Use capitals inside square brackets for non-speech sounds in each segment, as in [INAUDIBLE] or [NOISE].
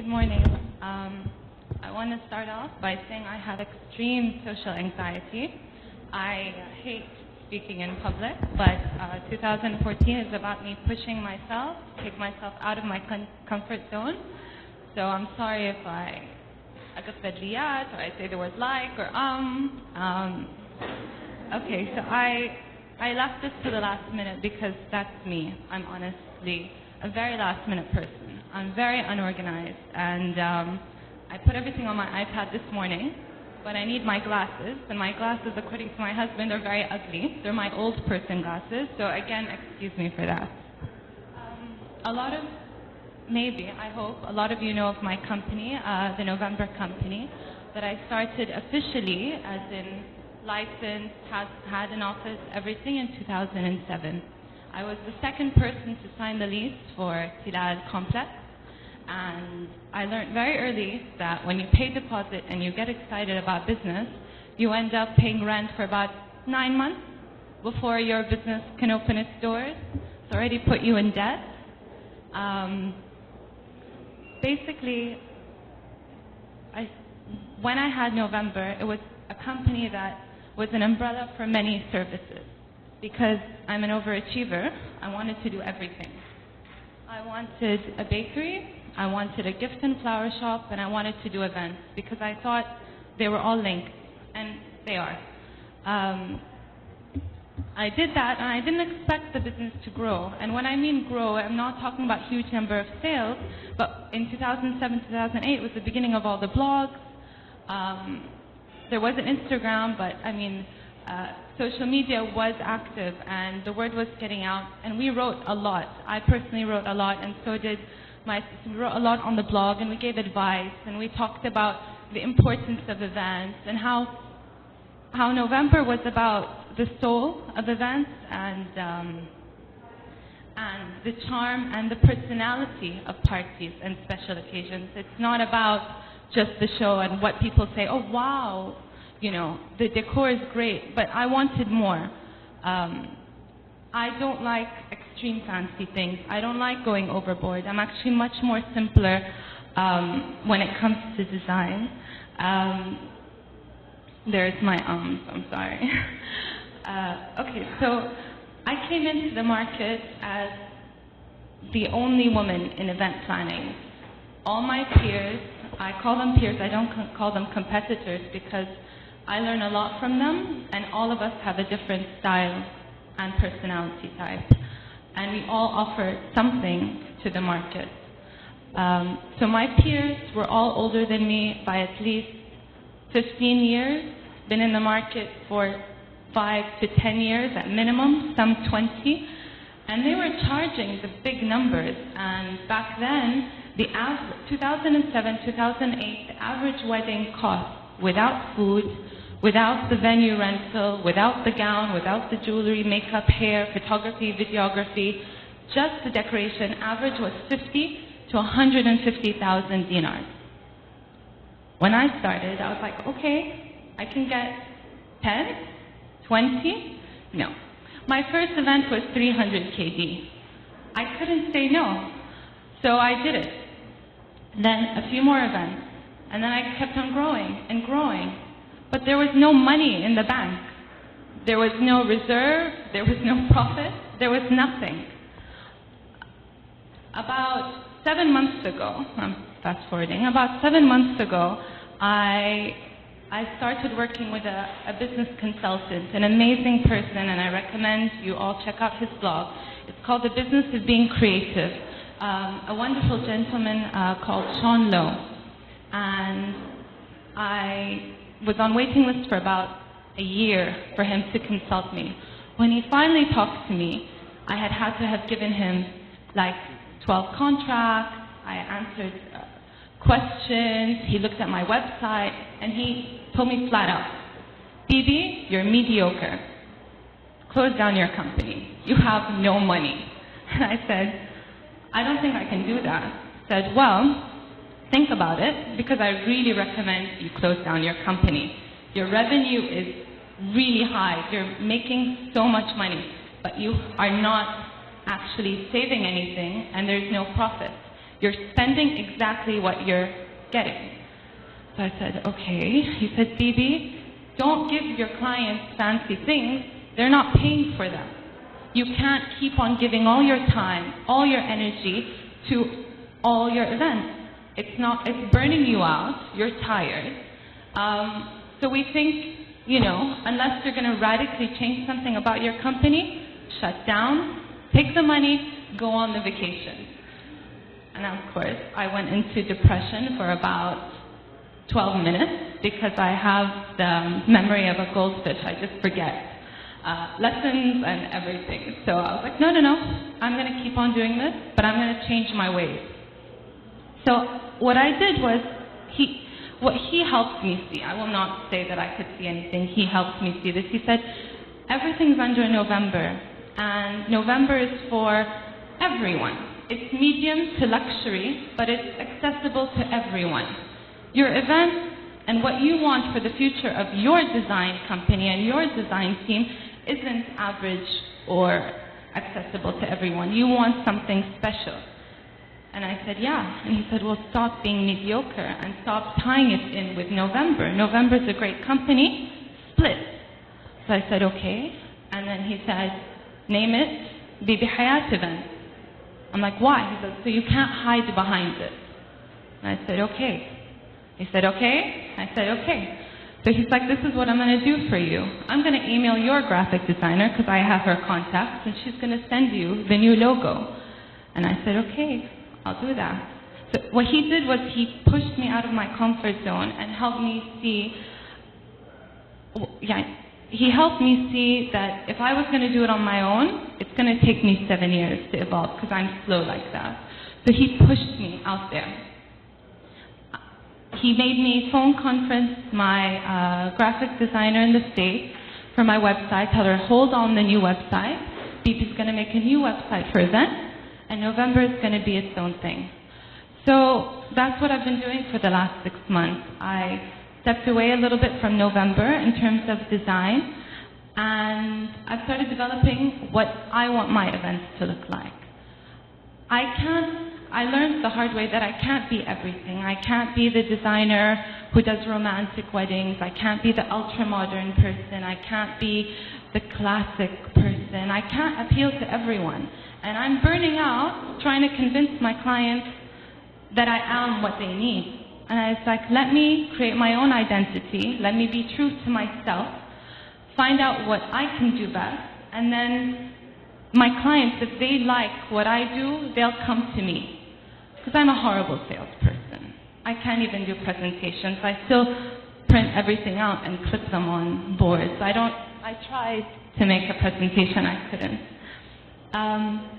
Good morning. Um, I want to start off by saying I have extreme social anxiety. I hate speaking in public, but uh, 2014 is about me pushing myself, take myself out of my con- comfort zone. So I'm sorry if I أقصد ليات or I say the word like or um. um okay, so I I left this to the last minute because that's me. I'm honestly a very last minute person. I'm very unorganized and um, I put everything on my iPad this morning, but I need my glasses, and my glasses, according to my husband, are very ugly. They're my old person glasses, so again, excuse me for that. Um, a lot of, maybe, I hope, a lot of you know of my company, uh, the November Company, that I started officially as in licensed, has, had an office, everything in 2007. I was the second person to sign the lease for Tilal Complex, and I learned very early that when you pay deposit and you get excited about business, you end up paying rent for about nine months before your business can open its doors. It's already put you in debt. Um, basically, I, when I had November, it was a company that was an umbrella for many services. Because I'm an overachiever, I wanted to do everything. I wanted a bakery, I wanted a gift and flower shop, and I wanted to do events because I thought they were all linked, and they are. Um, I did that, and I didn't expect the business to grow. And when I mean grow, I'm not talking about huge number of sales, but in 2007, 2008 was the beginning of all the blogs. Um, there wasn't Instagram, but I mean, uh, social media was active, and the word was getting out. And we wrote a lot. I personally wrote a lot, and so did my we wrote a lot on the blog and we gave advice and we talked about the importance of events and how how November was about the soul of events and um, and the charm and the personality of parties and special occasions. It's not about just the show and what people say. Oh wow, you know the decor is great, but I wanted more. Um, I don't like extreme fancy things. I don't like going overboard. I'm actually much more simpler um, when it comes to design. Um, there's my ums, I'm sorry. [LAUGHS] uh, okay, so I came into the market as the only woman in event planning. All my peers, I call them peers, I don't call them competitors because I learn a lot from them, and all of us have a different style and personality type. And we all offered something to the market. Um, so my peers were all older than me by at least 15 years, been in the market for 5 to 10 years at minimum, some 20. And they were charging the big numbers. And back then, the av- 2007, 2008, the average wedding cost without food without the venue rental, without the gown, without the jewelry, makeup, hair, photography, videography, just the decoration, average was 50 to 150,000 dinars. When I started, I was like, okay, I can get 10, 20. No. My first event was 300 KD. I couldn't say no. So I did it. Then a few more events. And then I kept on growing and growing but there was no money in the bank. There was no reserve, there was no profit, there was nothing. About seven months ago, I'm fast forwarding, about seven months ago, I, I started working with a, a business consultant, an amazing person, and I recommend you all check out his blog. It's called The Business of Being Creative. Um, a wonderful gentleman uh, called Sean Low. And I was on waiting list for about a year for him to consult me. When he finally talked to me, I had had to have given him like 12 contracts. I answered uh, questions. He looked at my website and he told me flat out, Bibi, you're mediocre. Close down your company. You have no money. [LAUGHS] And I said, I don't think I can do that. He said, well, think about it because I really recommend you close down your company. Your revenue is really high. You're making so much money, but you are not actually saving anything and there's no profit. You're spending exactly what you're getting. So I said, okay. He said, Bibi, don't give your clients fancy things. They're not paying for them. You can't keep on giving all your time, all your energy to all your events. It's not, it's burning you out. You're tired. Um, so we think, you know, unless you're going to radically change something about your company, shut down, take the money, go on the vacation. And of course, I went into depression for about 12 minutes because I have the memory of a goldfish. I just forget uh, lessons and everything. So I was like, no, no, no. I'm going to keep on doing this, but I'm going to change my ways. So what I did was he, what he helped me see. I will not say that I could see anything. He helped me see this. He said, everything's under November, and November is for everyone. It's medium to luxury, but it's accessible to everyone. Your event and what you want for the future of your design company and your design team isn't average or accessible to everyone. You want something special. And I said, yeah. And he said, well, stop being mediocre and stop tying it in with November. November's a great company. Split. So I said, okay. And then he said, name it Bibi Hayat event. I'm like, why? He said, so you can't hide behind it. And I said, okay. He said, okay. I said, okay. So he's like, this is what I'm going to do for you. I'm going to email your graphic designer because I have her contacts and she's going to send you the new logo. And I said, okay, I'll do that. So what he did was he pushed me out of my comfort zone and helped me see, yeah, he helped me see that if I was going to do it on my own, it's going to take me seven years to evolve because I'm slow like that. So he pushed me out there. He made me phone conference my uh, graphic designer in the States for my website, tell her, hold on the new website. Bibi's going to make a new website for event, and November is going to be its own thing. So that's what I've been doing for the last six months. I stepped away a little bit from November in terms of design, and I've started developing what I want my events to look like. I can't I learned the hard way that I can't be everything. I can't be the designer who does romantic weddings. I can't be the ultra modern person. I can't be the classic person. I can't appeal to everyone. And I'm burning out trying to convince my clients that I am what they need. And I was like, let me create my own identity. Let me be true to myself. Find out what I can do best. And then my clients, if they like what I do, they'll come to me because I'm a horrible salesperson. I can't even do presentations. I still print everything out and clip them on boards. I don't. I tried to make a presentation, I couldn't. Um,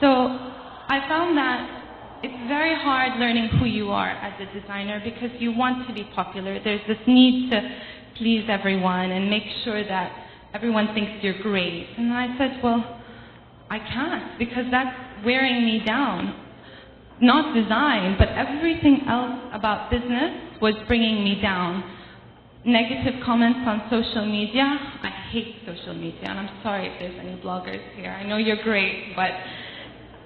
so I found that it's very hard learning who you are as a designer because you want to be popular. There's this need to please everyone and make sure that everyone thinks you're great. And I said, well, I can't because that's wearing me down not design, but everything else about business was bringing me down. Negative comments on social media. I hate social media, and I'm sorry if there's any bloggers here. I know you're great, but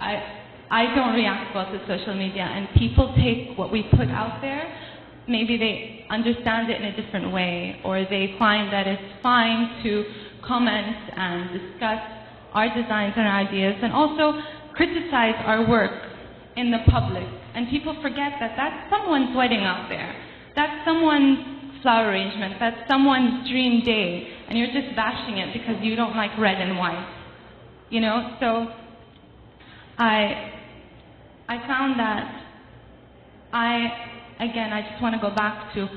I, I don't react well to social media, and people take what we put out there. Maybe they understand it in a different way, or they find that it's fine to comment and discuss our designs and our ideas, and also criticize our work in the public. And people forget that that's someone's wedding out there. That's someone's flower arrangement. That's someone's dream day. And you're just bashing it because you don't like red and white. You know? So I I found that I again I just want to go back to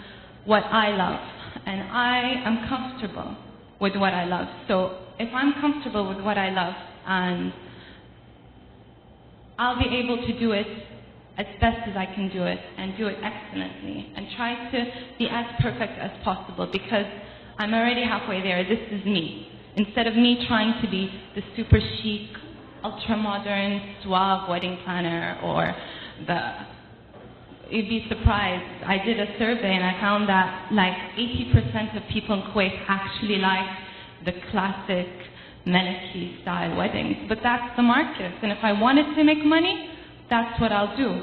what I love. And I am comfortable with what I love. So if I'm comfortable with what I love and I'll be able to do it as best as I can do it and do it excellently and try to be as perfect as possible because I'm already halfway there. This is me. Instead of me trying to be the super chic, ultra modern, suave wedding planner or the you'd be surprised. I did a survey and I found that like 80% of people in Kuwait actually like the classic Maliki style weddings. But that's the market. And if I wanted to make money, that's what I'll do.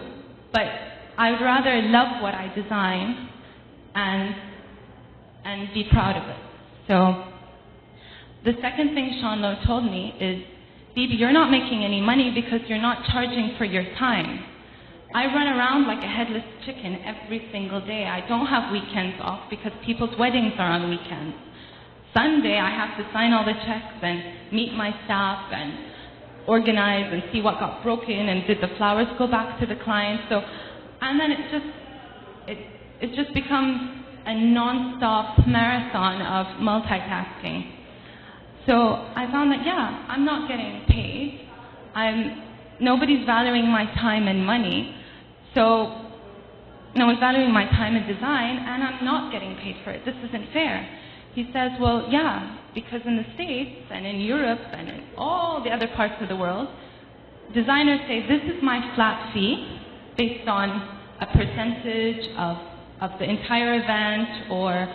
But I'd rather love what I design and and be proud of it. So the second thing Sean Low told me is, Bibi, you're not making any money because you're not charging for your time. I run around like a headless chicken every single day. I don't have weekends off because people's weddings are on weekends. Sunday, I have to sign all the checks and meet my staff and organize and see what got broken and did the flowers go back to the client. So, and then it just it it just becomes a non-stop marathon of multitasking. So I found that yeah, I'm not getting paid. I'm nobody's valuing my time and money. So no one's valuing my time and design, and I'm not getting paid for it. This isn't fair. He says, well, yeah, because in the States and in Europe and in all the other parts of the world, designers say, this is my flat fee based on a percentage of, of the entire event or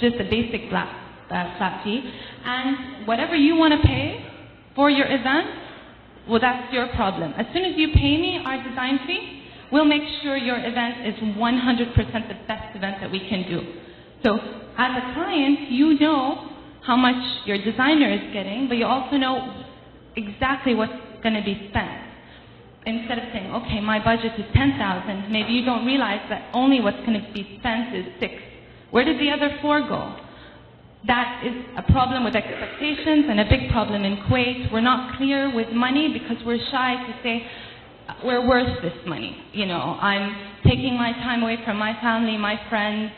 just a basic flat, uh, flat fee. And whatever you want to pay for your event, well, that's your problem. As soon as you pay me our design fee, We'll make sure your event is 100% the best event that we can do. So as a client, you know how much your designer is getting, but you also know exactly what's going to be spent. Instead of saying, okay, my budget is 10,000, maybe you don't realize that only what's going to be spent is six. Where did the other four go? That is a problem with expectations and a big problem in Kuwait. We're not clear with money because we're shy to say, we're worth this money. You know, I'm taking my time away from my family, my friends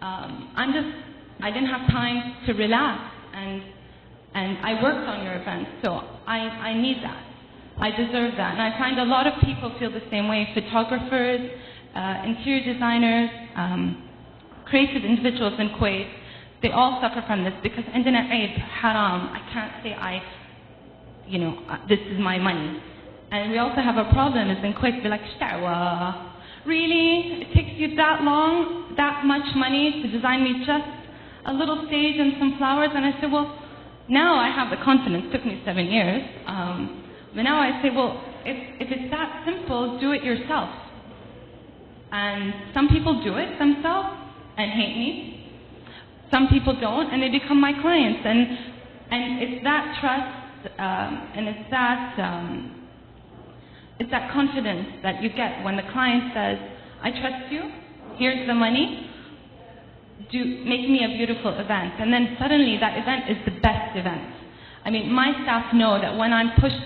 Um, I'm just, I didn't have time to relax, and and I worked on your event, so I I need that. I deserve that, and I find a lot of people feel the same way. Photographers, uh, interior designers, um, creative individuals in Kuwait, they all suffer from this because عندنا عيب haram. I can't say I, you know, uh, this is my money. And we also have a problem is in quick, be like, Shtawa. Really? It takes you that long, that much money to design me just a little stage and some flowers? And I said, well, now I have the confidence. It took me seven years. Um, but now I say, well, if, if it's that simple, do it yourself. And some people do it themselves and hate me. Some people don't, and they become my clients. And, and it's that trust um, and it's that um, it's that confidence that you get when the client says, I trust you, here's the money, do, make me a beautiful event. And then suddenly that event is the best event. I mean, my staff know that when I'm pushed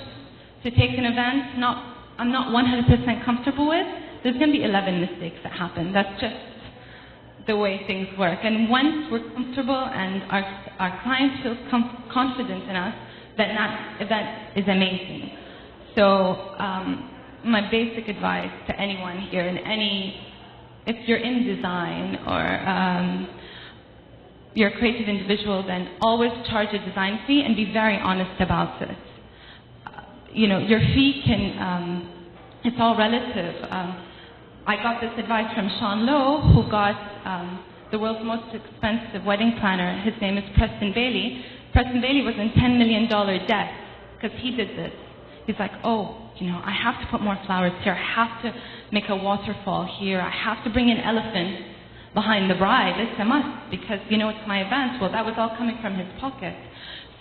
to take an event not, I'm not 100% comfortable with, there's going to be 11 mistakes that happen. That's just the way things work. And once we're comfortable and our, our client feels com- confident in us, then that event is amazing. So um, my basic advice to anyone here in any, if you're in design or um, you're a creative individual, then always charge a design fee and be very honest about it. Uh, you know, your fee can, um, it's all relative. Um, I got this advice from Sean Low, who got um, the world's most expensive wedding planner. His name is Preston Bailey. Preston Bailey was in $10 million debt because he did this. He's like, oh, you know, I have to put more flowers here. I have to make a waterfall here. I have to bring an elephant behind the bride. It's a must because, you know, it's my event. Well, that was all coming from his pocket.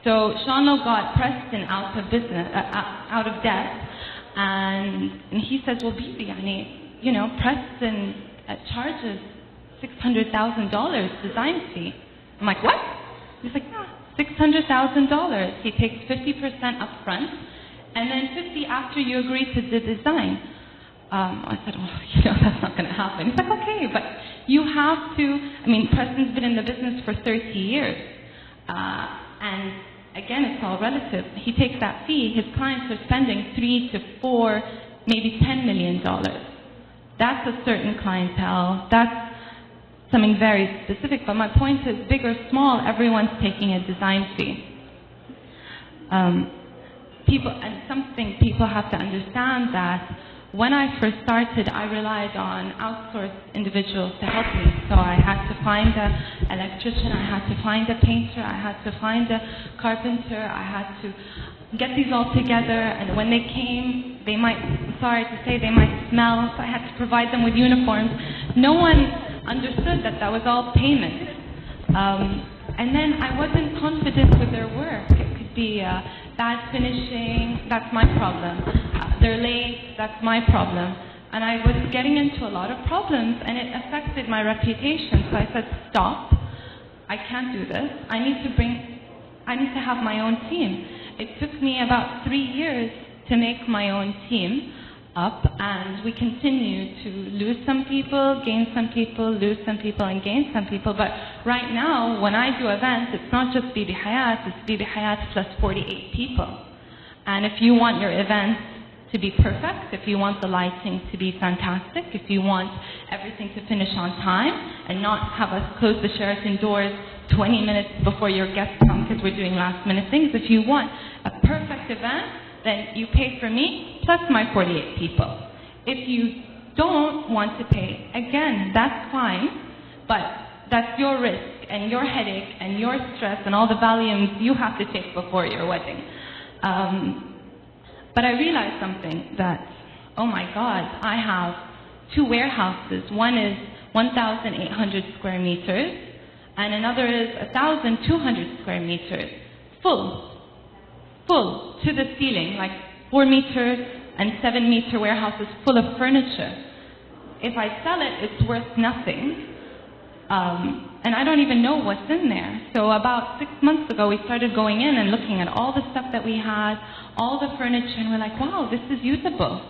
So Sean Low got Preston out of business, uh, uh, out of debt, and, and he says, well, Bibi, yani, you know, Preston uh, charges $600,000 design fee. I'm like, what? He's like, yeah, $600,000. He takes 50% up front and then 50 after you agree to the design. Um, I said, well, [LAUGHS] you know, that's not going to happen. He's like, okay, but you have to, I mean, Preston's been in the business for 30 years. Uh, and again, it's all relative. He takes that fee. His clients are spending three to four, maybe $10 million. That's a certain clientele. That's something very specific. But my point is, big or small, everyone's taking a design fee. Um, people, and something people have to understand that when I first started, I relied on outsourced individuals to help me. So I had to find an electrician, I had to find a painter, I had to find a carpenter, I had to get these all together. And when they came, They might, sorry to say, they might smell, so I had to provide them with uniforms. No one understood that that was all payment. Um, and then I wasn't confident with their work. Be uh, bad finishing, that's my problem. Uh, they're late, that's my problem. And I was getting into a lot of problems, and it affected my reputation. So I said, stop. I can't do this. I need to bring, I need to have my own team. It took me about three years to make my own team up, and we continue to lose some people, gain some people, lose some people, and gain some people. But right now, when I do events, it's not just Bibi Hayat, it's Bibi Hayat plus 48 people. And if you want your events to be perfect, if you want the lighting to be fantastic, if you want everything to finish on time and not have us close the Sheraton doors 20 minutes before your guests come because we're doing last minute things, if you want a perfect event, then you pay for me plus my 48 people. If you don't want to pay, again, that's fine, but that's your risk and your headache and your stress and all the Valiums you have to take before your wedding. Um, but I realized something that, oh my God, I have two warehouses. One is 1,800 square meters, and another is 1,200 square meters, full, full to the ceiling, like four meters and seven meter warehouses full of furniture. If I sell it, it's worth nothing. Um, and I don't even know what's in there. So about six months ago, we started going in and looking at all the stuff that we had, all the furniture, and we're like, wow, this is usable.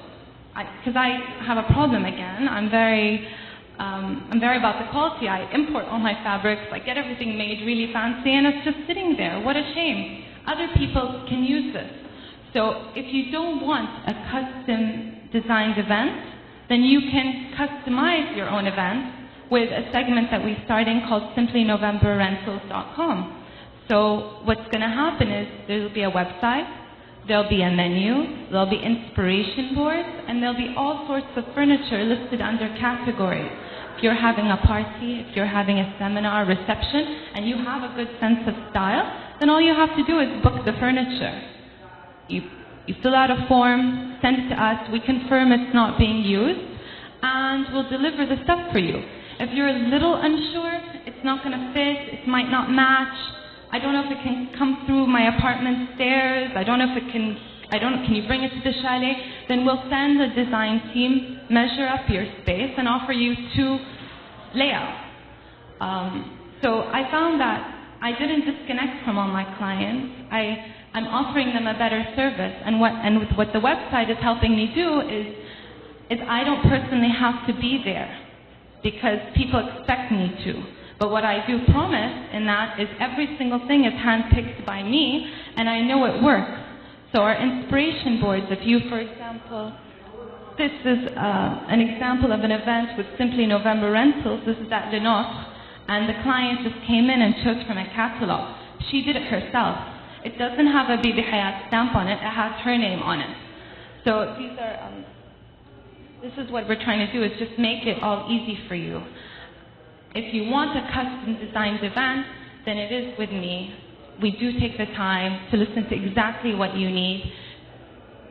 Because I, I, have a problem again. I'm very, um, I'm very about the quality. I import all my fabrics. I get everything made really fancy, and it's just sitting there. What a shame. Other people can use this. So if you don't want a custom designed event, then you can customize your own event with a segment that we're starting called simplynovemberrentals.com. So what's going to happen is there'll be a website, there'll be a menu, there'll be inspiration boards, and there'll be all sorts of furniture listed under categories. If you're having a party, if you're having a seminar, reception, and you have a good sense of style, then all you have to do is book the furniture. You, you fill out a form, send it to us, we confirm it's not being used, and we'll deliver the stuff for you. If you're a little unsure, it's not going to fit, it might not match, I don't know if it can come through my apartment stairs, I don't know if it can, I don't know, can you bring it to the chalet? Then we'll send the design team, measure up your space, and offer you two layouts. Um, so I found that I didn't disconnect from all my clients. I I'm offering them a better service. And what, and what the website is helping me do is, is I don't personally have to be there because people expect me to. But what I do promise in that is every single thing is handpicked by me and I know it works. So our inspiration boards, if you, for example, this is uh, an example of an event with Simply November Rentals. This is at Le Nôtre. And the client just came in and chose from a catalog. She did it herself. It doesn't have a Bibi Hayat stamp on it. It has her name on it. So these are, um, this is what we're trying to do is just make it all easy for you. If you want a custom designed event, then it is with me. We do take the time to listen to exactly what you need,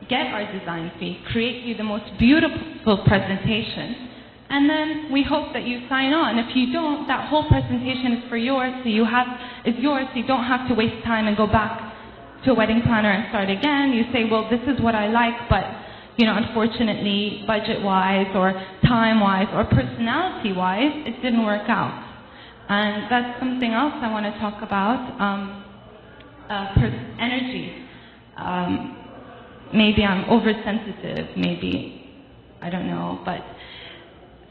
get our design fee, create you the most beautiful presentation, and then we hope that you sign on. If you don't, that whole presentation is for yours, so you have is yours, so you don't have to waste time and go back to a wedding planner and start again. You say, well, this is what I like, but you know, unfortunately, budget-wise or time-wise or personality-wise, it didn't work out. And that's something else I want to talk about. Um, uh, energy. Um, maybe I'm oversensitive. Maybe I don't know, but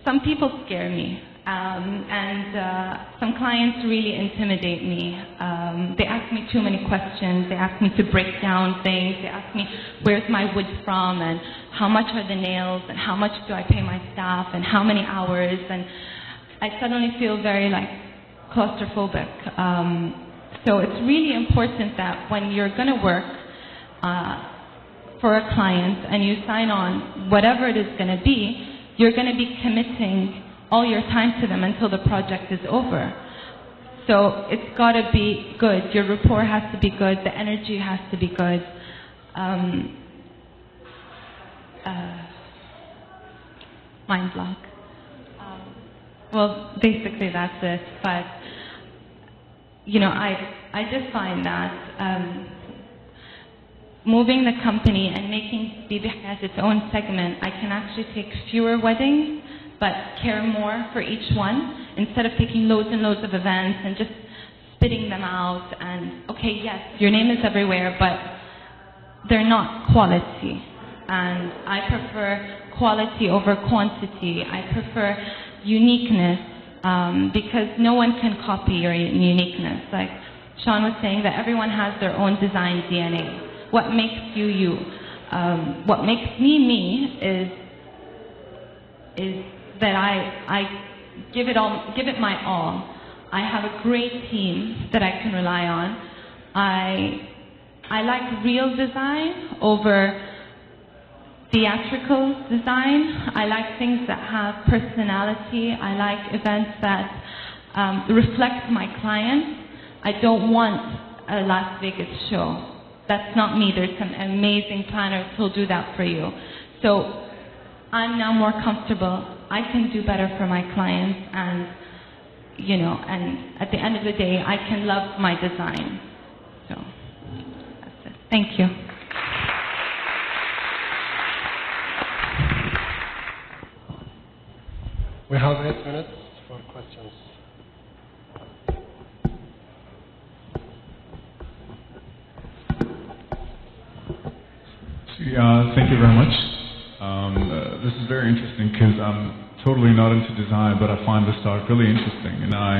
some people scare me, um, and uh, some clients really intimidate me. Um, they ask me too many questions. They ask me to break down things. They ask me where's my wood from, and how much are the nails, and how much do I pay my staff, and how many hours, and I suddenly feel very like claustrophobic. Um, so it's really important that when you're going to work uh, for a client and you sign on whatever it is going to be, you're going to be committing all your time to them until the project is over. So it's got to be good. Your rapport has to be good. The energy has to be good. Um, uh, mind block. Um, well, basically that's it. But you know, I I just find that um, moving the company and making Bibi Hayat its own segment, I can actually take fewer weddings, but care more for each one instead of taking loads and loads of events and just spitting them out. And okay, yes, your name is everywhere, but they're not quality. And I prefer quality over quantity. I prefer uniqueness um, because no one can copy your uniqueness. Like Sean was saying, that everyone has their own design DNA. What makes you you? Um, what makes me me is is that I I give it all give it my all. I have a great team that I can rely on. I I like real design over theatrical design. I like things that have personality. I like events that um, reflect my clients. I don't want a Las Vegas show. That's not me. There's some amazing planners who'll do that for you. So I'm now more comfortable. I can do better for my clients and you know, and at the end of the day I can love my design. So that's it. Thank you. We have eight minutes for questions. Uh, thank you very much. Um, uh, this is very interesting because I'm totally not into design, but I find this talk really interesting. And I,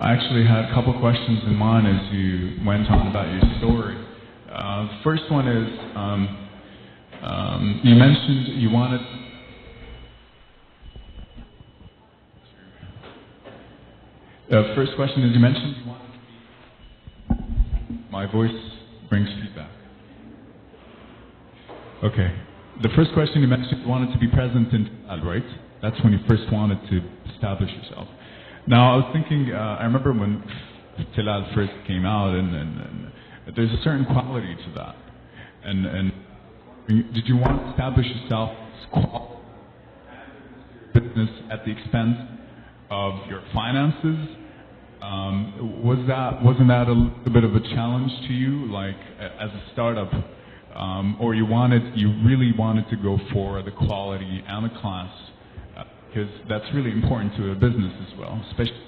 I actually had a couple questions in mind as you went on about your story. Uh, the first one is um, um, you mentioned you wanted Uh, first question is you mentioned you wanted to be. My voice brings feedback. Okay. The first question you mentioned you wanted to be present in Tilal, right? That's when you first wanted to establish yourself. Now, I was thinking, uh, I remember when Tilal first came out, and, and, and, there's a certain quality to that. And, and did you want to establish yourself business at the expense of your finances. Um, was that wasn't that a little bit of a challenge to you, like as a startup, um, or you wanted you really wanted to go for the quality and the class, because uh, that's really important to a business as well, especially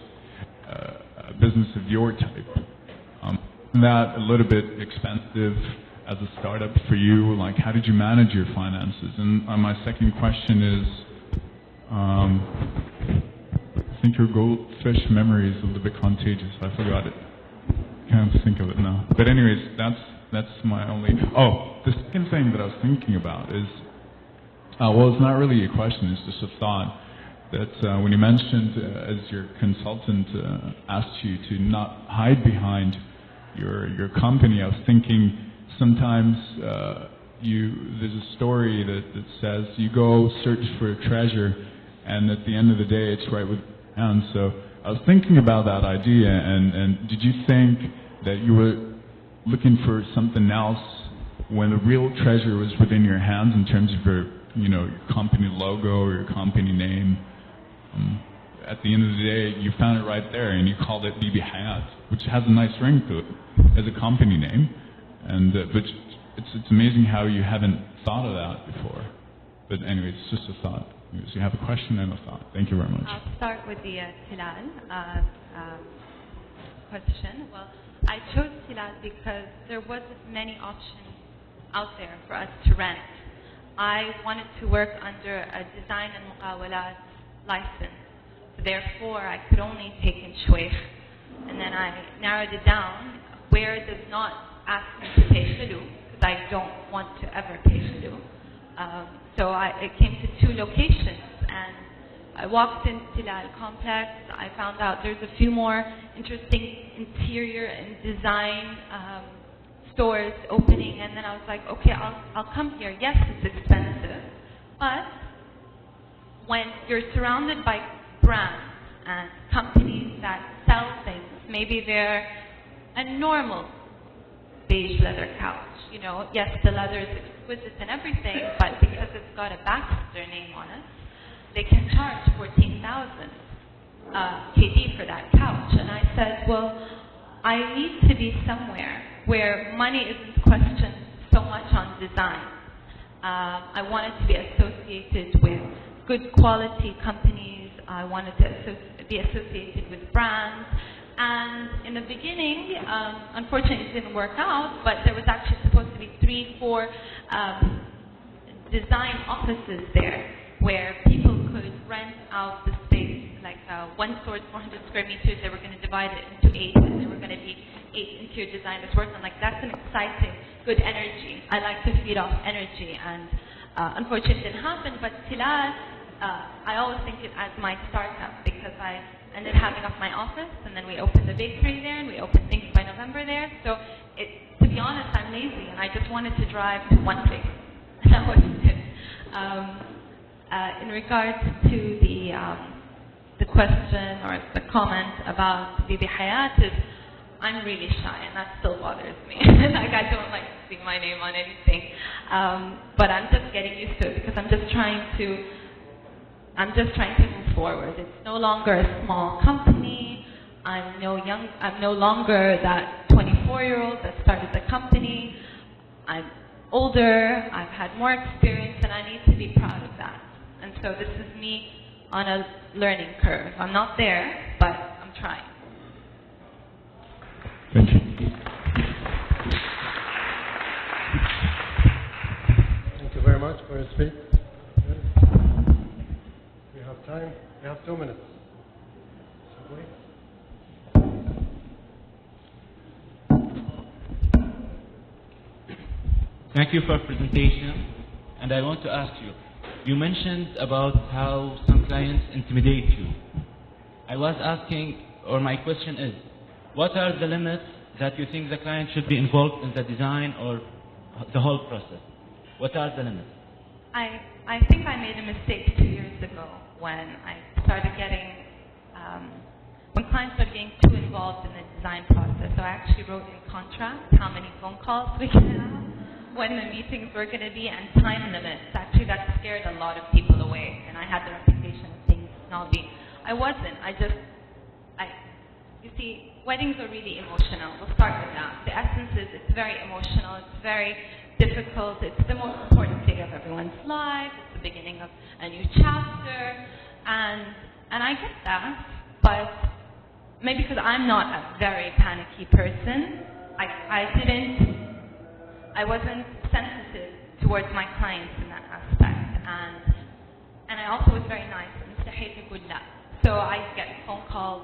uh, a business of your type. Um, that a little bit expensive as a startup for you? Like, how did you manage your finances? And uh, my second question is. Um, I think your goldfish memory is a little bit contagious. I forgot it. Can't think of it now. But anyways, that's that's my only. Oh, the second thing that I was thinking about is, uh, well, it's not really a question. It's just a thought that uh, when you mentioned uh, as your consultant uh, asked you to not hide behind your your company, I was thinking sometimes uh, you there's a story that, that says you go search for a treasure, and at the end of the day, it's right with and so I was thinking about that idea, and, and did you think that you were looking for something else when the real treasure was within your hands in terms of your, you know, your company logo or your company name? Um, at the end of the day, you found it right there, and you called it Bibi Hayat, which has a nice ring to it as a company name. And uh, but it's it's amazing how you haven't thought of that before. But anyway, it's just a thought. So you have a question and a thought. Thank you very much. I'll start with the uh, uh, um, question. Well, I chose Tilal because there wasn't many options out there for us to rent. I wanted to work under a design and muqawalat license. Therefore, I could only take in Shueikh. And then I narrowed it down where does not ask me to pay Shalu, because I don't want to ever pay Shalu. Um, so I, it came to two locations, and I walked into Tilal complex. I found out there's a few more interesting interior and design um, stores opening, and then I was like, okay, I'll I'll come here. Yes, it's expensive, but when you're surrounded by brands and companies that sell things, maybe they're a normal beige leather couch You know, yes, the leather is exquisite and everything, but because it's got a Baxter name on it, they can charge 14,000 uh, KD for that couch. And I said, well, I need to be somewhere where money isn't questioned so much on design. Um, I wanted to be associated with good quality companies. I wanted to be associated with brands. And in the beginning, um, unfortunately, it didn't work out, but there was actually supposed to be three, four um, design offices there where people could rent out the space, like uh, one store is 400 square meters, they were going to divide it into eight, and there were going to be eight interior designers working. Like, that's an exciting, good energy. I like to feed off energy, and uh, unfortunately, it didn't happen, but Tilal, uh, I always think it as my startup because I ended having up my office, and then we opened the bakery there, and we opened things by November there. So, it, to be honest, I'm lazy, and I just wanted to drive to one place. [LAUGHS] And that was it. Um, uh, in regards to the um, the question or the comment about Bibi Hayat is, I'm really shy, and that still bothers me. [LAUGHS] like I don't like to see my name on anything, um, but I'm just getting used to it because I'm just trying to. I'm just trying to move forward. It's no longer a small company. I'm no young. I'm no longer that 24-year-old that started the company. I'm older. I've had more experience, and I need to be proud so this is me on a learning curve. I'm not there, but I'm trying. Thank you. Thank you very much for your speech. We have time. We have two minutes. Thank you for presentation. And I want to ask you, you mentioned about how some clients intimidate you. I was asking, or my question is, what are the limits that you think the client should be involved in the design or the whole process? What are the limits? I, I think I made a mistake two years ago when I started getting, um, when clients started getting too involved in the design process. So I actually wrote in contract how many phone calls we can have, when the meetings were going to be, and time limits. Actually, that scared a lot of people away, and I had the reputation of being snobby. I wasn't. I just, I, you see, weddings are really emotional. We'll start with that. The essence is it's very emotional. It's very difficult. It's the most important day of everyone's life. It's the beginning of a new chapter, and and I get that, but maybe because I'm not a very panicky person, I I didn't, I wasn't sensitive towards my clients in that aspect, and and I also was very nice. مستحيل أقول لا. So I get phone calls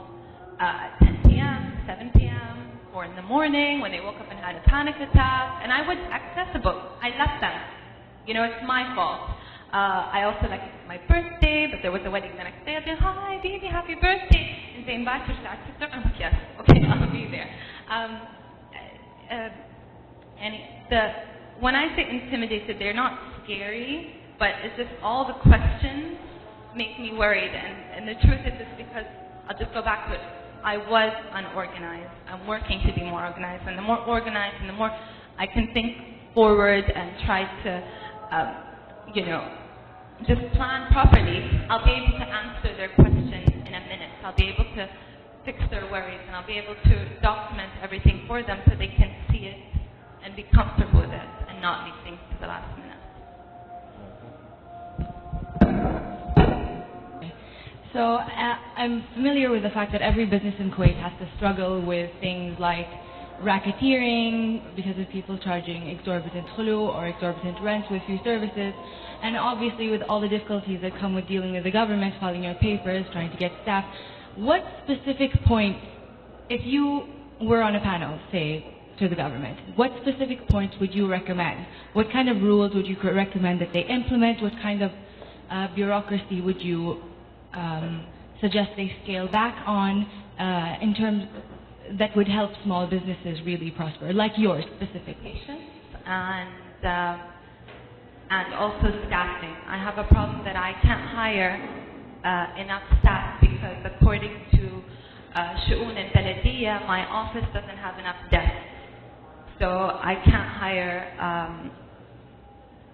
uh, at 10 p.m., 7 p.m., or in the morning when they woke up and had a panic attack, and I was accessible. I left them. You know, it's my fault. Uh, I also like it's my birthday, but there was a wedding the next day. I'd be hi, baby, happy birthday. And saying back to start sister, I'm like, yes, okay, I'll [LAUGHS] be there. Um, uh, uh, and the when I say intimidated, they're not scary, but it's just all the questions make me worried. And, and the truth is, it's because I'll just go back to it. I was unorganized. I'm working to be more organized, and the more organized, and the more I can think forward and try to, um, you know, just plan properly, I'll be able to answer their questions in a minute. I'll be able to fix their worries, and I'll be able to document everything for them so they can see it and be comfortable with it and not leave things to the last minute. So uh, I'm familiar with the fact that every business in Kuwait has to struggle with things like racketeering because of people charging exorbitant khulu or exorbitant rents with few services, and obviously with all the difficulties that come with dealing with the government, filing your papers, trying to get staff. What specific points, if you were on a panel, say, to the government. What specific points would you recommend? What kind of rules would you recommend that they implement? What kind of uh, bureaucracy would you um, suggest they scale back on uh, in terms that would help small businesses really prosper, like yours specifically? And, uh, and also staffing. I have a problem that I can't hire uh, enough staff because according to uh, Shu'un and Belediyah, my office doesn't have enough desks. So I can't hire um,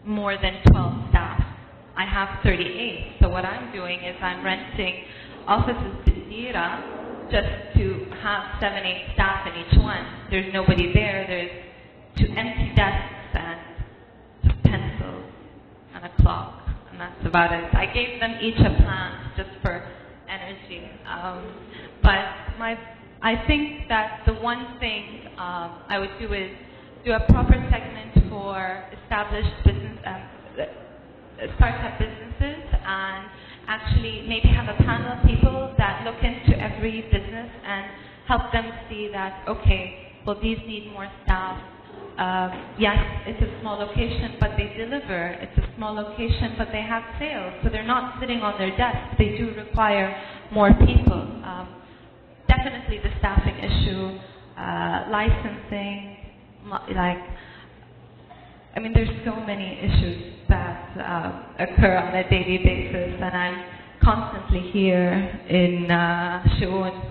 more than 12 staff. I have 38. So what I'm doing is I'm renting offices to Sira just to have seven, eight staff in each one. There's nobody there. There's two empty desks and just pencils and a clock, and that's about it. I gave them each a plant just for energy. Um, but my, I think that the one thing um, I would do is do a proper segment for established business, um, startup businesses, and actually maybe have a panel of people that look into every business and help them see that okay, well these need more staff. Um, yes, it's a small location, but they deliver. It's a small location, but they have sales, so they're not sitting on their desk. They do require more people. Um, definitely the staffing issue, uh, licensing, like, I mean, there's so many issues that uh, occur on a daily basis, and I'm constantly here in uh,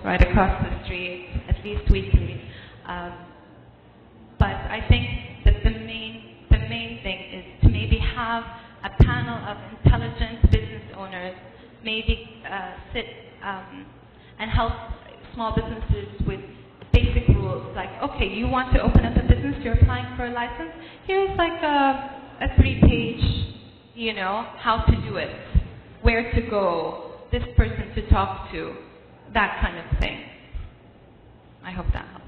right across the street, at least weekly. Um, but I think that the main, the main thing is to maybe have a panel of intelligent business owners maybe uh, sit um, and help small businesses with basic rules, like, okay, you want to open up a business, you're applying for a license, here's like a, a three-page, you know, how to do it, where to go, this person to talk to, that kind of thing. I hope that helps.